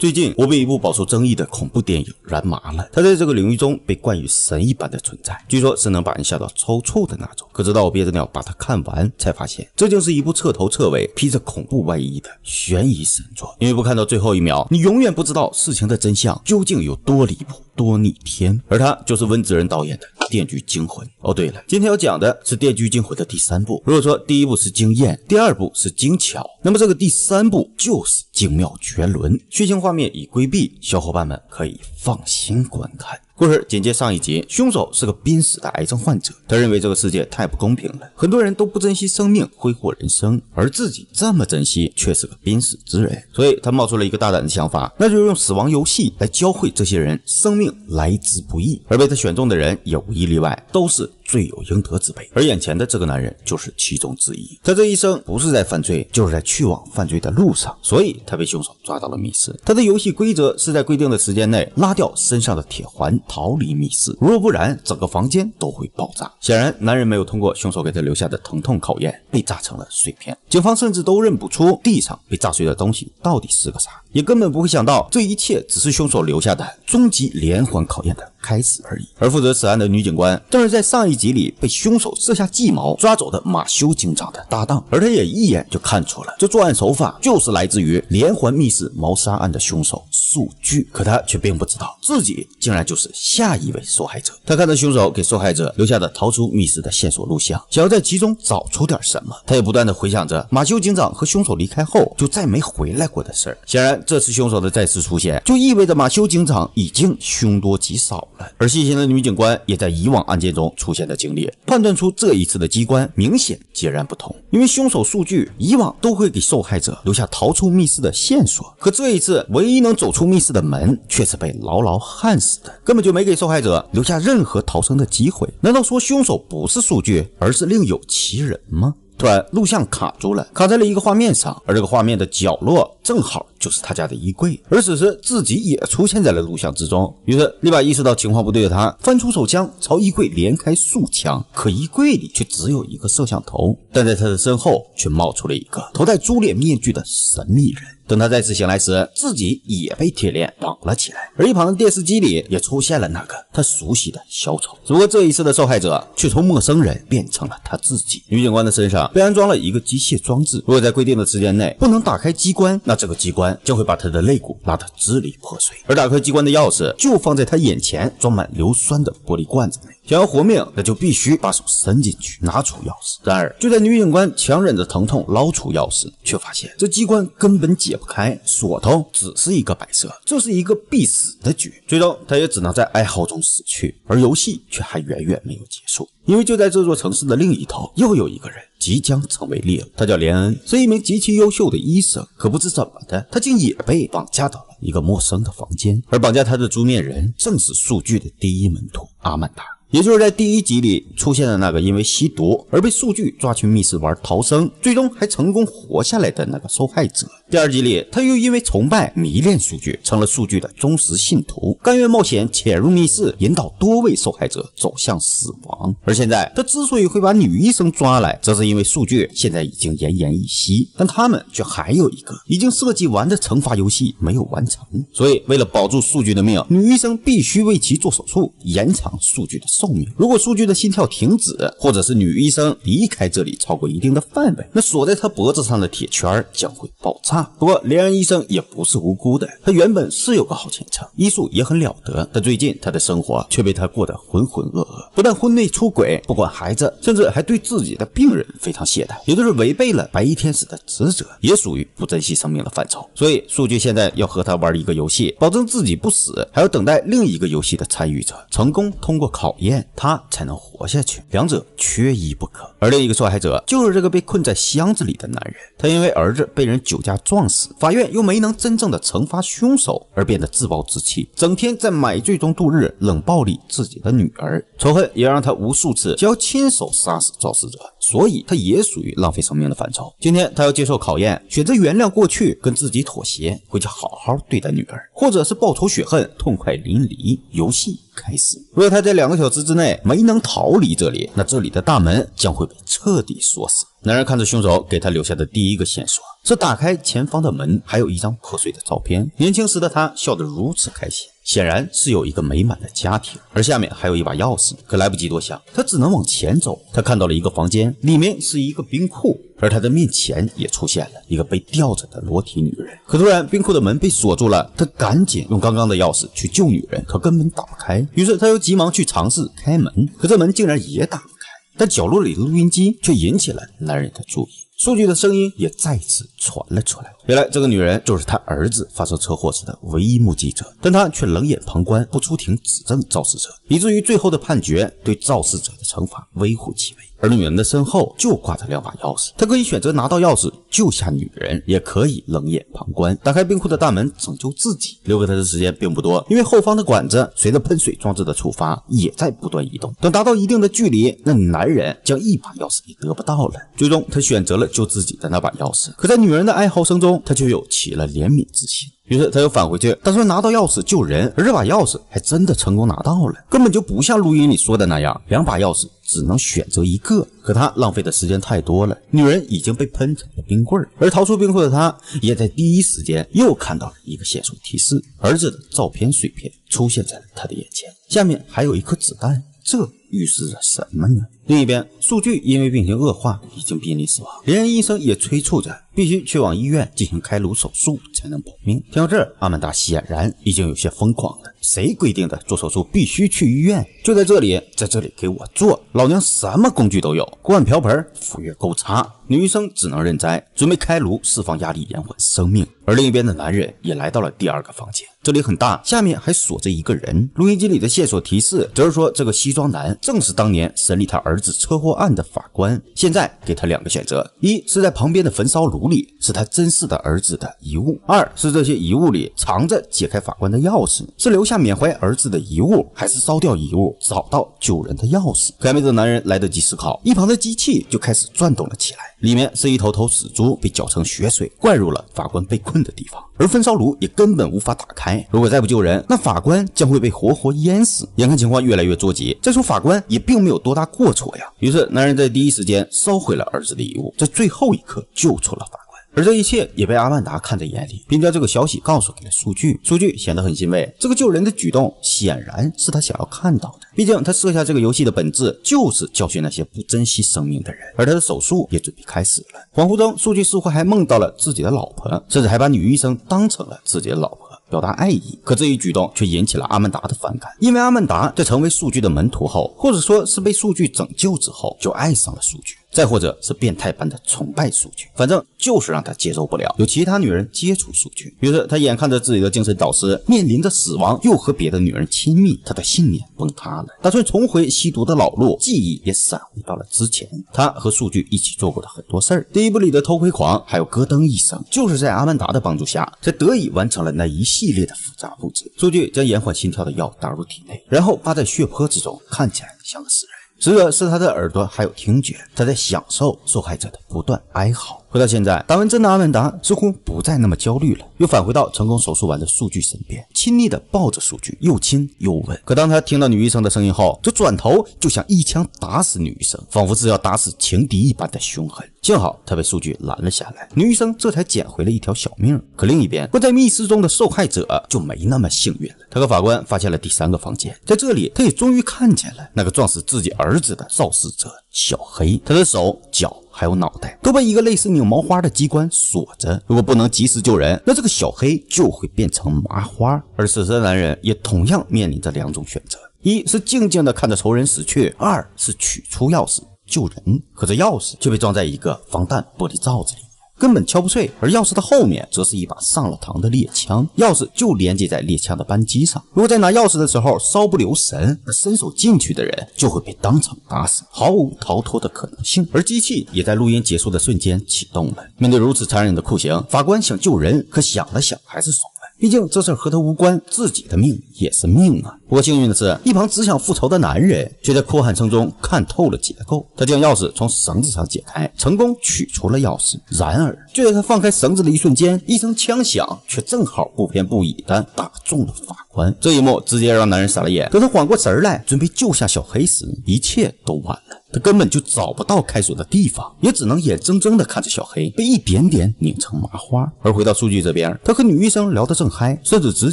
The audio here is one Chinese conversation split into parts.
最近我被一部饱受争议的恐怖电影燃麻了。它在这个领域中被冠以神一般的存在，据说是能把人吓到抽搐的那种。可直到我憋着尿把它看完，才发现这竟是一部彻头彻尾披着恐怖外衣的悬疑神作。因为不看到最后一秒，你永远不知道事情的真相究竟有多离谱、多逆天。而他就是温子仁导演的《电锯惊魂》。哦，对了，今天要讲的是《电锯惊魂》的第三部。如果说第一部是惊艳，第二部是精巧，那么这个第三部就是精妙绝伦，血腥画面已规避，小伙伴们可以放心观看。故事紧接上一集，凶手是个濒死的癌症患者，他认为这个世界太不公平了，很多人都不珍惜生命，挥霍人生，而自己这么珍惜，却是个濒死之人，所以他冒出了一个大胆的想法，那就是用死亡游戏来教会这些人生命来之不易，而被他选中的人也无一例外，都是。罪有应得之辈，而眼前的这个男人就是其中之一。他这一生不是在犯罪，就是在去往犯罪的路上，所以他被凶手抓到了密室。他的游戏规则是在规定的时间内拉掉身上的铁环，逃离密室。若不然，整个房间都会爆炸。显然，男人没有通过凶手给他留下的疼痛考验，被炸成了碎片。警方甚至都认不出地上被炸碎的东西到底是个啥，也根本不会想到这一切只是凶手留下的终极连环考验的开始而已。而负责此案的女警官正是在上一。集里被凶手设下计谋抓走的马修警长的搭档，而他也一眼就看出了这作案手法就是来自于连环密室谋杀案的凶手数据，可他却并不知道自己竟然就是下一位受害者。他看着凶手给受害者留下的逃出密室的线索录像，想要在其中找出点什么。他也不断的回想着马修警长和凶手离开后就再没回来过的事儿。显然，这次凶手的再次出现，就意味着马修警长已经凶多吉少。而细心的女警官也在以往案件中出现。的经历判断出这一次的机关明显截然不同，因为凶手数据以往都会给受害者留下逃出密室的线索，可这一次唯一能走出密室的门却是被牢牢焊死的，根本就没给受害者留下任何逃生的机会。难道说凶手不是数据，而是另有其人吗？突然，录像卡住了，卡在了一个画面上，而这个画面的角落正好就是他家的衣柜。而此时，自己也出现在了录像之中。于是，立马意识到情况不对的他，翻出手枪朝衣柜连开数枪。可衣柜里却只有一个摄像头，但在他的身后却冒出了一个头戴猪脸面具的神秘人。等他再次醒来时，自己也被铁链绑了起来，而一旁的电视机里也出现了那个他熟悉的小丑。只不过这一次的受害者却从陌生人变成了他自己。女警官的身上被安装了一个机械装置，如果在规定的时间内不能打开机关，那这个机关将会把他的肋骨拉得支离破碎。而打开机关的钥匙就放在他眼前装满硫酸的玻璃罐子内。想要活命，那就必须把手伸进去拿出钥匙。然而，就在女警官强忍着疼痛捞出钥匙，却发现这机关根本解不开，锁头只是一个摆设，这是一个必死的局。最终，她也只能在哀嚎中死去。而游戏却还远远没有结束，因为就在这座城市的另一头，又有一个人即将成为猎物。他叫连恩，是一名极其优秀的医生。可不知怎么的，他竟也被绑架到了一个陌生的房间，而绑架他的猪面人正是数据的第一门徒阿曼达。也就是在第一集里出现的那个因为吸毒而被数据抓去密室玩逃生，最终还成功活下来的那个受害者。第二集里，他又因为崇拜迷恋数据，成了数据的忠实信徒，甘愿冒险潜入密室，引导多位受害者走向死亡。而现在，他之所以会把女医生抓来，则是因为数据现在已经奄奄一息，但他们却还有一个已经设计完的惩罚游戏没有完成。所以，为了保住数据的命，女医生必须为其做手术，延长数据的。寿命。如果数据的心跳停止，或者是女医生离开这里超过一定的范围，那锁在她脖子上的铁圈将会爆炸。不过，连恩医生也不是无辜的，他原本是有个好前程，医术也很了得。但最近他的生。活却被他过得浑浑噩噩，不但婚内出轨，不管孩子，甚至还对自己的病人非常懈怠，也就是违背了白衣天使的职责，也属于不珍惜生。命的范畴。所以，数据现在要和他玩一个游戏，保证自己不死，还要等待另一个游戏的参与者成功通过考验。他才能活下去，两者缺一不可。而另一个受害者就是这个被困在箱子里的男人，他因为儿子被人酒驾撞死，法院又没能真正的惩罚凶手，而变得自暴自弃，整天在买醉中度日，冷暴力自己的女儿，仇恨也让他无数次想要亲手杀死肇事者，所以他也属于浪费生命的范畴。今天他要接受考验，选择原谅过去，跟自己妥协，回去好好对待女儿，或者是报仇雪恨，痛快淋漓。游戏。开始，如果他在两个小时之内没能逃离这里，那这里的大门将会被彻底锁死。男人看着凶手给他留下的第一个线索。是打开前方的门，还有一张破碎的照片。年轻时的他笑得如此开心，显然是有一个美满的家庭。而下面还有一把钥匙，可来不及多想，他只能往前走。他看到了一个房间，里面是一个冰库，而他的面前也出现了一个被吊着的裸体女人。可突然，冰库的门被锁住了，他赶紧用刚刚的钥匙去救女人，可根本打不开。于是他又急忙去尝试开门，可这门竟然也打不开。但角落里的录音机却引起了男人的注意。数据的声音也再次传了出来。原来这个女人就是他儿子发生车祸时的唯一目击者，但他却冷眼旁观，不出庭指证肇事者，以至于最后的判决对肇事者的惩罚微乎其微。而女人的身后就挂着两把钥匙，他可以选择拿到钥匙救下女人，也可以冷眼旁观，打开冰库的大门拯救自己。留给他的时间并不多，因为后方的管子随着喷水装置的触发也在不断移动。等达到一定的距离，那男人将一把钥匙也得不到了。最终，他选择了救自己的那把钥匙。可在女人的哀嚎声中，他却又起了怜悯之心。于是他又返回去，打算拿到钥匙救人，而这把钥匙还真的成功拿到了，根本就不像录音里说的那样，两把钥匙只能选择一个。可他浪费的时间太多了，女人已经被喷成了冰棍，而逃出冰库的他，也在第一时间又看到了一个线索提示：儿子的照片碎片出现在了他的眼前，下面还有一颗子弹，这预示着什么呢？另一边，数据因为病情恶化，已经濒临死亡，连医生也催促着必须去往医院进行开颅手术才能保命。听到这儿，阿曼达显然已经有些疯狂了。谁规定的做手术必须去医院？就在这里，在这里给我做！老娘什么工具都有，锅碗瓢盆、服务够差。女医生只能认栽，准备开颅释放压力，延缓生命。而另一边的男人也来到了第二个房间，这里很大，下面还锁着一个人。录音机里的线索提示则是说，这个西装男正是当年审理他儿子车祸案的法官。现在给他两个选择：一是在旁边的焚烧炉里是他真实的儿子的遗物；二是这些遗物里藏着解开法官的钥匙，是留下缅怀儿子的遗物，还是烧掉遗物找到救人的钥匙？可还没等男人来得及思考，一旁的机器就开始转动了起来。里面是一头头死猪被搅成血水，灌入了法官被困的地方，而焚烧炉也根本无法打开。如果再不救人，那法官将会被活活淹死。眼看情况越来越着急，再说法官也并没有多大过错呀。于是男人在第一时间烧毁了儿子的遗物，在最后一刻救出了法。而这一切也被阿曼达看在眼里，并将这个消息告诉给了数据。数据显得很欣慰，这个救人的举动显然是他想要看到的。毕竟他设下这个游戏的本质就是教训那些不珍惜生命的人。而他的手术也准备开始了。恍惚中，数据似乎还梦到了自己的老婆，甚至还把女医生当成了自己的老婆。表达爱意，可这一举动却引起了阿曼达的反感，因为阿曼达在成为数据的门徒后，或者说是被数据拯救之后，就爱上了数据，再或者是变态般的崇拜数据，反正就是让他接受不了有其他女人接触数据。于是他眼看着自己的精神导师面临着死亡，又和别的女人亲密，他的信念崩塌了，打算重回吸毒的老路，记忆也闪回到了之前，他和数据一起做过的很多事儿。第一部里的偷窥狂，还有咯噔医生，就是在阿曼达的帮助下，才得以完成了那一系。列的复杂布置，数据将延缓心跳的药打入体内，然后扒在血泊之中，看起来像个死人。死者是他的耳朵还有听觉，他在享受受害者的不断哀嚎。回到现在，打完针的阿曼达似乎不再那么焦虑了，又返回到成功手术完的数据身边，亲昵地抱着数据，又亲又吻。可当他听到女医生的声音后，则转头就想一枪打死女医生，仿佛是要打死情敌一般的凶狠。幸好他被数据拦了下来，女医生这才捡回了一条小命。可另一边，关在密室中的受害者就没那么幸运了。他和法官发现了第三个房间，在这里，他也终于看见了那个撞死自己儿子的肇事者小黑，他的手脚。还有脑袋都被一个类似拧毛花的机关锁着，如果不能及时救人，那这个小黑就会变成麻花。而此时男人也同样面临着两种选择：一是静静的看着仇人死去，二是取出钥匙救人。可这钥匙却被装在一个防弹玻璃罩子里。根本敲不碎，而钥匙的后面则是一把上了膛的猎枪，钥匙就连接在猎枪的扳机上。如果在拿钥匙的时候稍不留神，而伸手进去的人就会被当场打死，毫无逃脱的可能性。而机器也在录音结束的瞬间启动了。面对如此残忍的酷刑，法官想救人，可想了想还是怂。毕竟这事和他无关，自己的命也是命啊。不过幸运的是，一旁只想复仇的男人却在哭喊声中看透了结构。他将钥匙从绳子上解开，成功取出了钥匙。然而，就在他放开绳子的一瞬间，一声枪响却正好不偏不倚的打中了法官。这一幕直接让男人傻了眼。等他缓过神来，准备救下小黑时，一切都晚了。他根本就找不到开锁的地方，也只能眼睁睁地看着小黑被一点点拧成麻花。而回到数据这边，他和女医生聊得正嗨，甚至直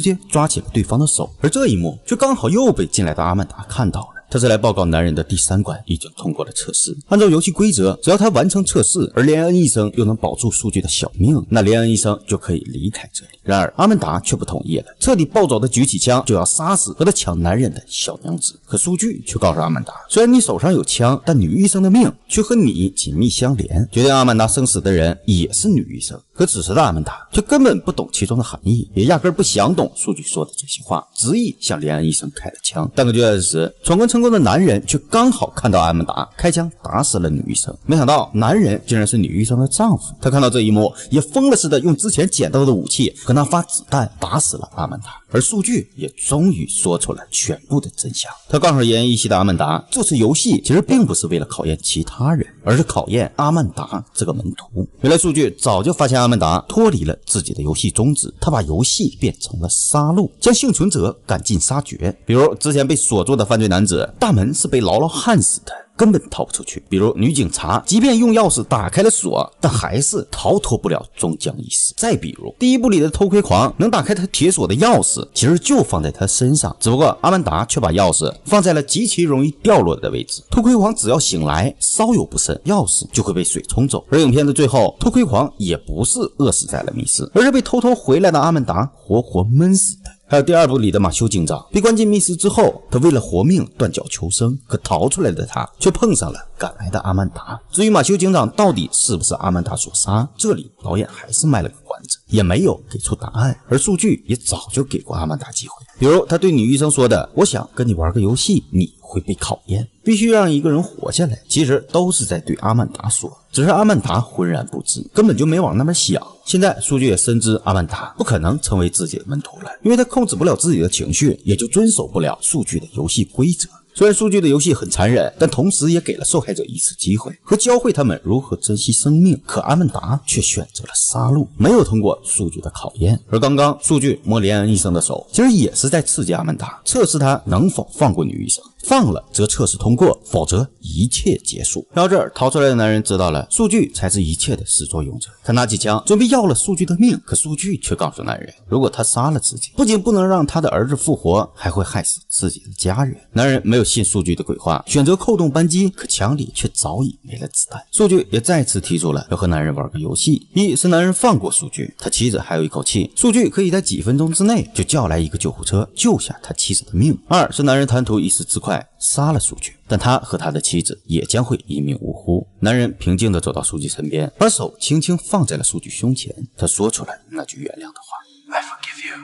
接抓起了对方的手，而这一幕却刚好又被进来的阿曼达看到了。他是来报告男人的第三关已经通过了测试。按照游戏规则，只要他完成测试，而连恩医生又能保住数据的小命，那连恩医生就可以离开这里。然而阿曼达却不同意了，彻底暴走的举起枪就要杀死和他抢男人的小娘子。可数据却告诉阿曼达，虽然你手上有枪，但女医生的命却和你紧密相连。决定阿曼达生死的人也是女医生。可此时的阿曼达却根本不懂其中的含义，也压根不想懂数据说的这些话，执意向连恩医生开了枪。但可就在此时，闯关。成功的男人却刚好看到阿曼达开枪打死了女医生，没想到男人竟然是女医生的丈夫。他看到这一幕，也疯了似的用之前捡到的武器和那发子弹打死了阿曼达。而数据也终于说出了全部的真相。他告诉奄奄一息的阿曼达，这次游戏其实并不是为了考验其他人，而是考验阿曼达这个门徒。原来数据早就发现阿曼达脱离了自己的游戏宗旨，他把游戏变成了杀戮，将幸存者赶尽杀绝。比如之前被锁住的犯罪男子。大门是被牢牢焊死的，根本逃不出去。比如女警察，即便用钥匙打开了锁，但还是逃脱不了终将一死。再比如第一部里的偷窥狂，能打开他铁锁的钥匙，其实就放在他身上，只不过阿曼达却把钥匙放在了极其容易掉落的位置。偷窥狂只要醒来，稍有不慎，钥匙就会被水冲走。而影片的最后，偷窥狂也不是饿死在了密室，而是被偷偷回来的阿曼达活活闷死的。还有第二部里的马修警长被关进密室之后，他为了活命断脚求生，可逃出来的他却碰上了赶来的阿曼达。至于马修警长到底是不是阿曼达所杀，这里导演还是卖了个关子，也没有给出答案。而数据也早就给过阿曼达机会，比如他对女医生说的：“我想跟你玩个游戏，你会被考验，必须让一个人活下来。”其实都是在对阿曼达说。只是阿曼达浑然不知，根本就没往那边想。现在数据也深知阿曼达不可能成为自己的门徒了，因为他控制不了自己的情绪，也就遵守不了数据的游戏规则。虽然数据的游戏很残忍，但同时也给了受害者一次机会和教会他们如何珍惜生命。可阿曼达却选择了杀戮，没有通过数据的考验。而刚刚数据摸连恩医生的手，其实也是在刺激阿曼达，测试他能否放过女医生。放了则测试通过，否则一切结束。到这儿，逃出来的男人知道了，数据才是一切的始作俑者。他拿起枪，准备要了数据的命，可数据却告诉男人，如果他杀了自己，不仅不能让他的儿子复活，还会害死自己的家人。男人没有信数据的鬼话，选择扣动扳机，可枪里却早已没了子弹。数据也再次提出了要和男人玩个游戏：一是男人放过数据，他妻子还有一口气，数据可以在几分钟之内就叫来一个救护车，救下他妻子的命；二是男人贪图一时之快。杀了数据，但他和他的妻子也将会一命呜呼。男人平静地走到数据身边，把手轻轻放在了数据胸前。他说出了那句原谅的话：“I forgive you。”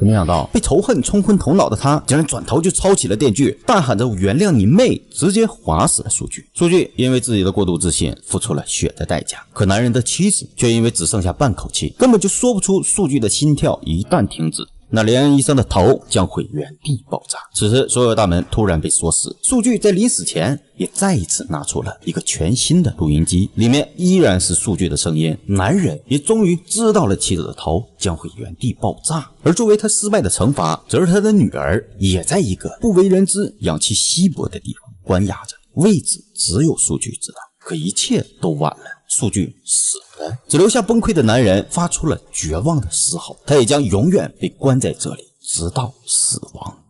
没想到被仇恨冲昏头脑的他，竟然转头就抄起了电锯，大喊着“原谅你妹”，直接划死了数据。数据因为自己的过度自信，付出了血的代价。可男人的妻子却因为只剩下半口气，根本就说不出数据的心跳一旦停止。那连医生的头将会原地爆炸。此时，所有大门突然被锁死。数据在临死前也再一次拿出了一个全新的录音机，里面依然是数据的声音。男人也终于知道了妻子的头将会原地爆炸，而作为他失败的惩罚，则是他的女儿也在一个不为人知、氧气稀薄的地方关押着，位置只有数据知道。可一切都晚了，数据死了。只留下崩溃的男人发出了绝望的嘶吼，他也将永远被关在这里，直到死亡。